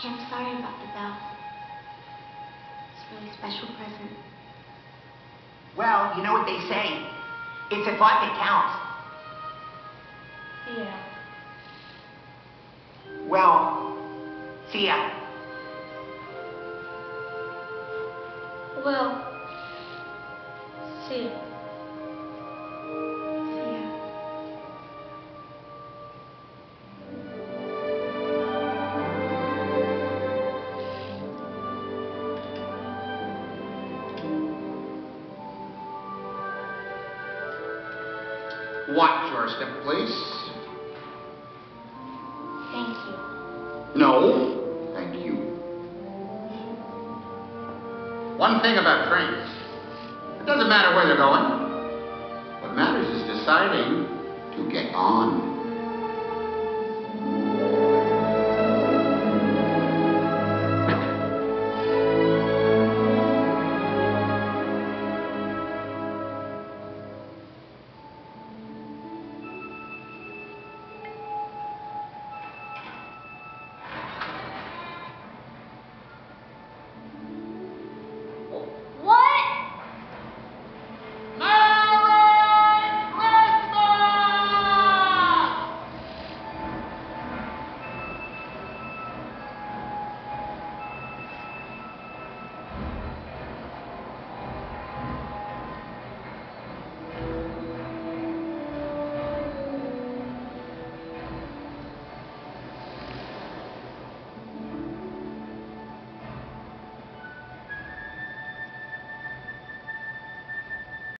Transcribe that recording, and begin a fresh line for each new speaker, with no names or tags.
Hey, I'm sorry about the bell. It's a really special present.
Well, you know what they say. It's a thought that counts.
Yeah.
Well, see ya.
Well, see ya.
Watch your step, please.
Thank you.
No, thank you. One thing about trains. It doesn't matter where they're going. What matters is deciding to get on.